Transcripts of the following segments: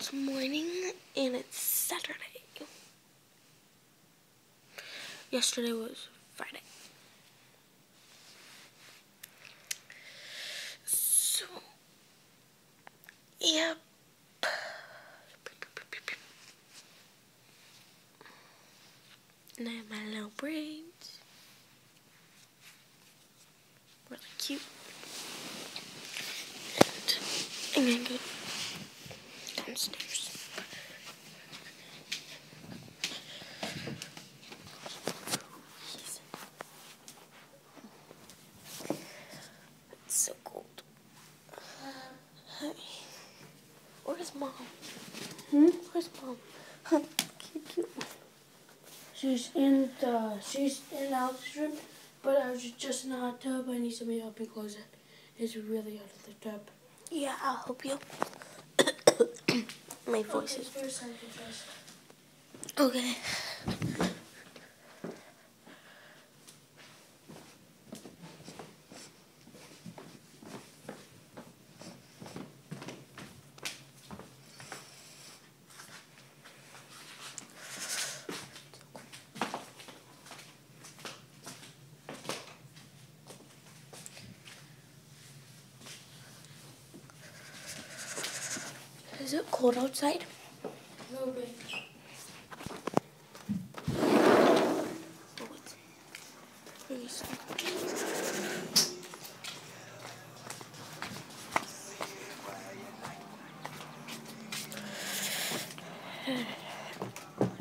It's morning and it's Saturday. Yesterday was Friday. So, yep. And I have my little braids. Really cute. And I'm gonna go downstairs. It's so cold. Hi. Where's mom? Hmm? Where's mom? She's in the she's in Alex's room, but I was just in the hot tub. I need somebody to help me close it. It's really out of the tub. Yeah, I'll help you. My voice is First, I can first. okay. Is it cold outside?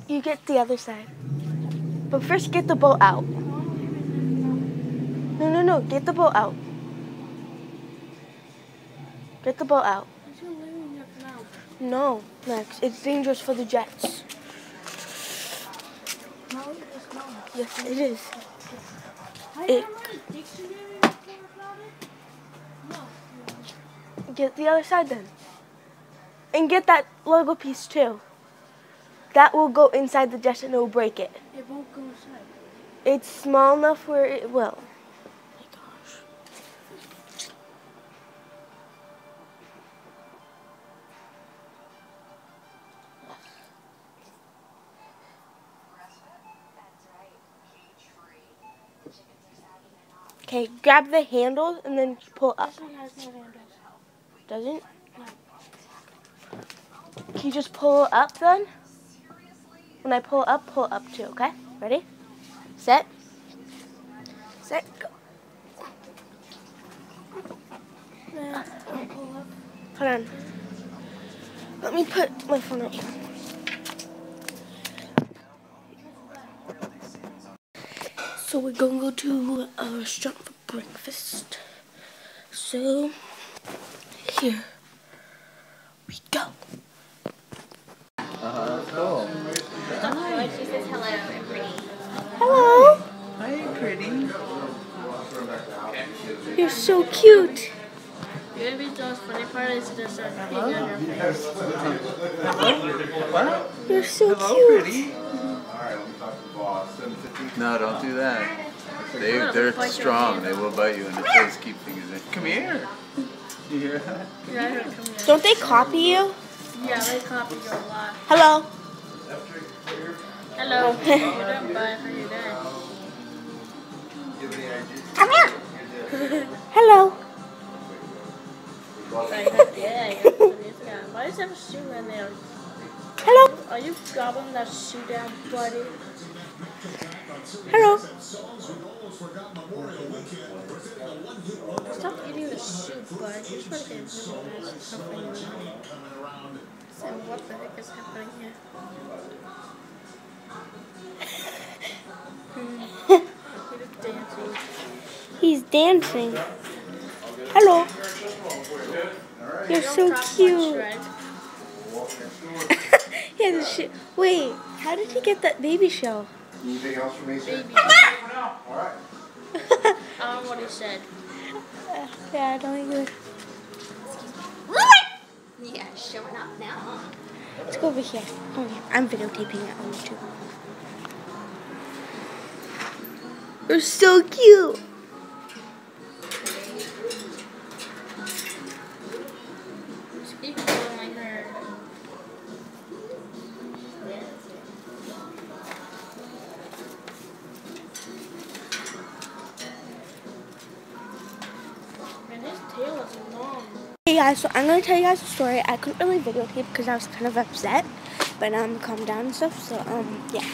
You get the other side. But first get the boat out. No, no, no. Get the boat out. Get the boat out. I'm still living here for now. No, Max. It's dangerous for the jets. No, it's not. Yes, it is. It- never read a dictionary before about it. No. Get the other side then. And get that Lego piece too. That will go inside the jet and it will break it. It won't go inside. It's small enough where it will. Okay, grab the handle and then pull up. This one has no handles. Doesn't? Can you just pull up then? When I pull up, pull up too, okay? Ready? Set. Set, go. Yeah, I'll pull up. Hold on. Let me put my phone right here. So we're gonna go to a restaurant for breakfast. So here we go. Uh-huh, cool. She says hello and pretty. Hello. Hi, pretty. You're so cute. The only funny part is there's a pig on your face. What? You're so Hello, cute. pretty. No, don't do that. They, they're strong. They will bite you in the face. Keep fingers in. Come here. You hear that? Yeah, come here. Don't they copy you? Yeah, they copy you a lot. Hello. Hello. How you doing, bud? How you doing? Come here. Hello. I yeah, I heard from Instagram. Why does it have a shoe in there? Hello. Are you gobbling that shoe down, buddy? Hello. Stop eating the shoe, bud. Trying to get suffering around. So what the heck is happening here? Hmm. Dancing. He's dancing. Hello. You're so cute. he has a shit. Wait, how did he get that baby shell? Anything else for me, sir? Baby. All right. I don't know what he said. Uh, yeah, I don't even. Yeah, showing up now. Let's go over here. Oh, Come here. I'm videotaping it on YouTube. You're so cute. Guys, so I'm gonna tell you guys a story. I couldn't really videotape because I was kind of upset, but I'm calmed down and stuff. So um, yeah.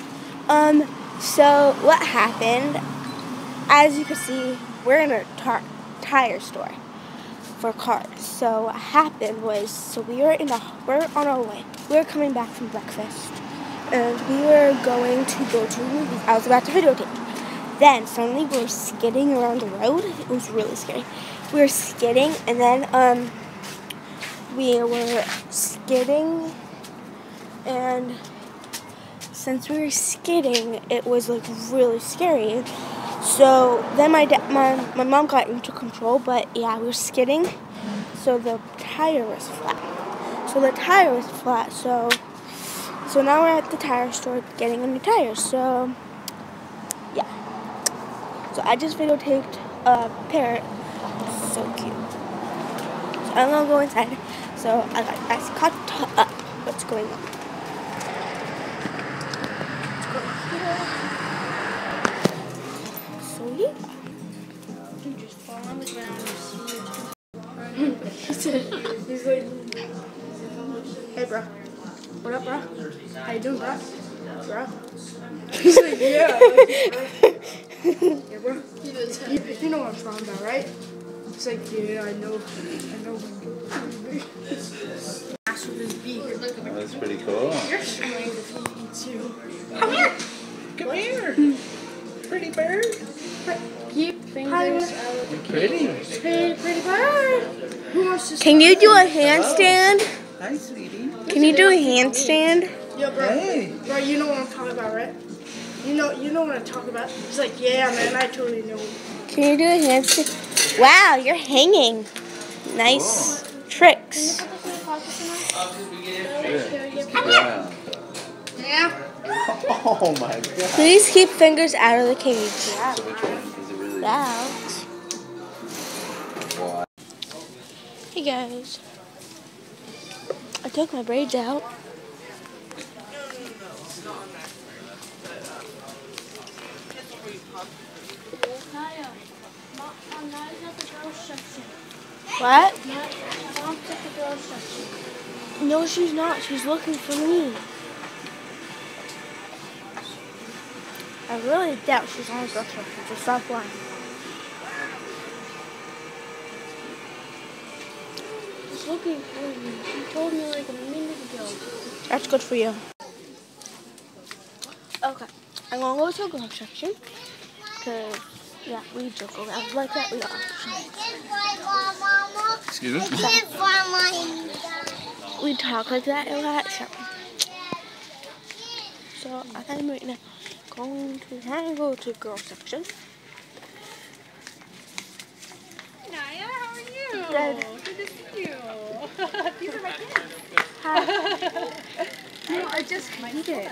Um, so what happened? As you can see, we're in a tire store for cars. So what happened was, so we were in a, we're on our way. We were coming back from breakfast, and we were going to go to the movies. I was about to videotape. Then suddenly we were skidding around the road. It was really scary. We were skidding, and then um, we were skidding, and since we were skidding, it was like really scary. So then my da- my my mom got into control, but yeah, we were skidding, so the tire was flat. So the tire was flat. So so now we're at the tire store getting a new tire. So yeah. So I just videotaped a parrot. So cute. So I'm gonna go inside. So I got I caught up what's going on. So yeah. Just fall on the ground and see it. he said, he's like, hey, bro. What up, bro? How you doing, bro? Bro? He's like, yeah. yeah, bro. You, you know what I'm talking about, right? He's like, yeah, I know. I know. Ass with his beak. Oh, that's pretty cool. You're strange if he eats you. Come here. Hmm. Pretty bird. Keep fingers out of the Pretty. Hey, pretty bird. Who wants to Can you do a handstand? Hi, sweetie. Can you do a handstand? Yo, bro. Hey. Bro, you know what I'm talking about, right? You know, you know what I'm talking about. He's like, yeah, man, I totally know. Can you do a handstand? Wow, you're hanging. Nice tricks. Yeah. Yeah. Oh my god. Please keep fingers out of the cage. So which one is it really? Out. Hey guys. I took my braids out. What? No, she's not. She's looking for me. I really doubt she's on the grocery store. Just stop lying. He's looking for you. He told me like a minute ago. That's good for you. Okay, I'm gonna go to the glove section. Cause yeah, we joke around like that. We are. Excuse me? We talk like that a lot. So, so I'm right now going to try and go to the girl section. Naya, how are you? Good. Good to see you. These are my kids. Hi. No, I just made it.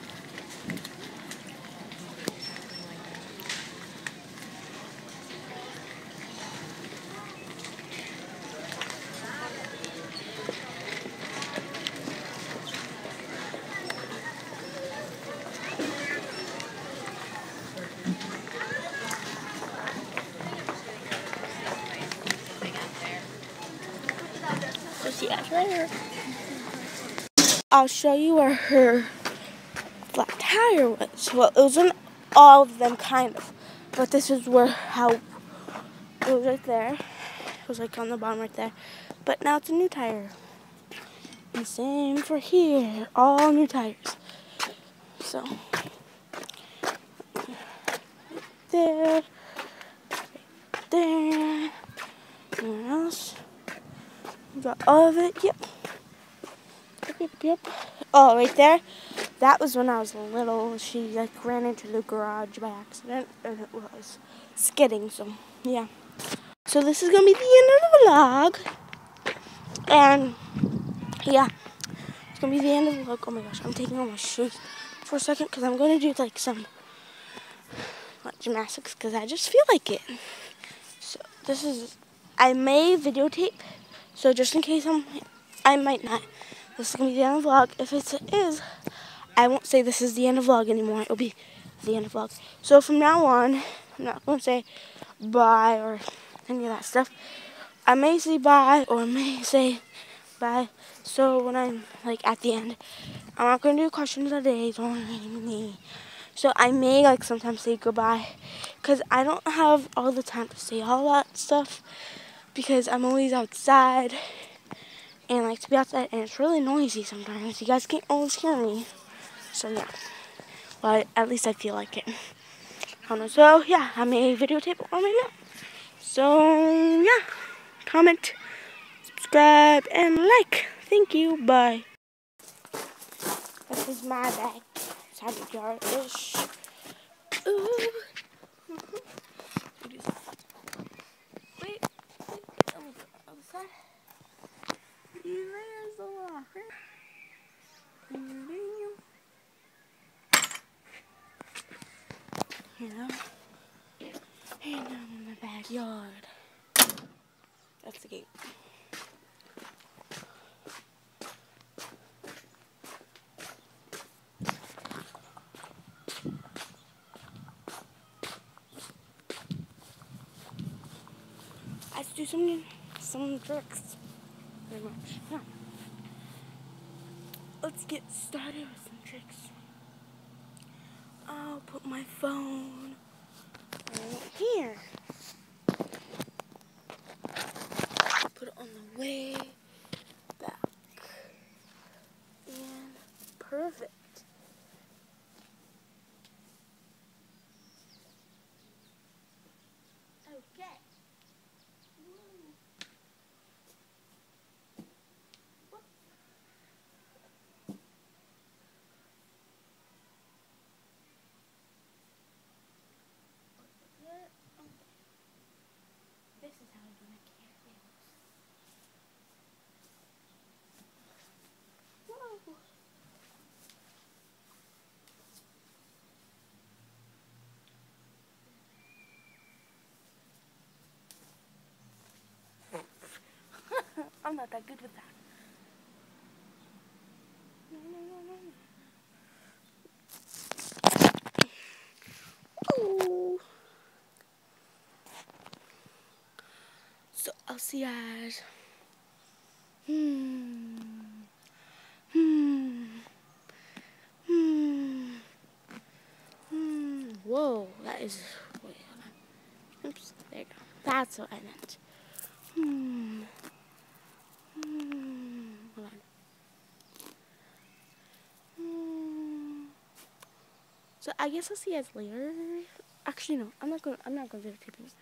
I'll show you where her flat tire was. Well, it wasn't all of them, kind of. But this is where how it was right there. It was like on the bottom right there. But now it's a new tire. And same for here. All new tires. So there, there, and else. Got all of it. Yep. Yep, yep, yep. Oh, right there. That was when I was little. She like ran into the garage by accident, and it was skidding. So yeah. So this is gonna be the end of the vlog, and yeah. It's gonna be the end of the vlog. Oh my gosh, I'm taking off my shoes for a second because I'm gonna do like some like, gymnastics because I just feel like it. So this is I may videotape, so just in case I'm I might not. This is gonna be the end of the vlog. If it is, I won't say this is the end of vlog anymore. It'll be the end of vlog. So from now on, I'm not gonna say bye or any of that stuff. I may say bye or I may say bye. So when I'm like at the end, I'm not gonna do questions of the day. So I may like sometimes say goodbye because I don't have all the time to say all that stuff because I'm always outside and like to be outside and it's really noisy sometimes. You guys can't always hear me. So yeah. Well, at least I feel like it. I know. So yeah, I may videotape it on my now. So yeah, comment, subscribe, and like. Thank you. Bye. This is my bag. It's hundred yard-ish. Ooh. Wait, wait, let the. There's the locker. You know, and I'm in the backyard. That's the gate. Let's do some some tricks. Pretty much. Yeah. Let's get started with some tricks. I'll put my phone right here. Put it on the way back. And perfect. Not that good with that. No, no, no, no. Ooh. So I'll see you guys. Hmm. Hmm. Hmm. Hmm. Whoa, that is. Wait, hold on. Oops, there you go. That's what I meant. Hmm. Hold on. Hmm. So I guess I'll see you guys later. Actually, no. I'm not going. I'm not going to videotape this.